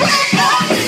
Wake up!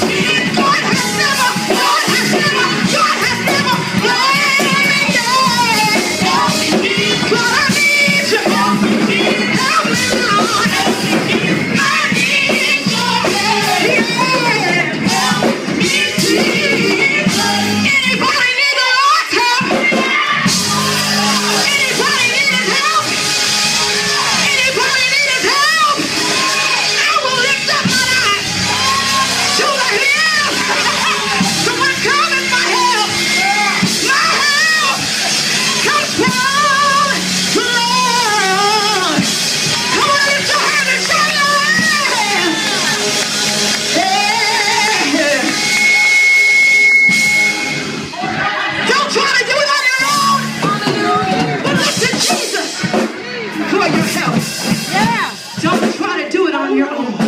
on your own.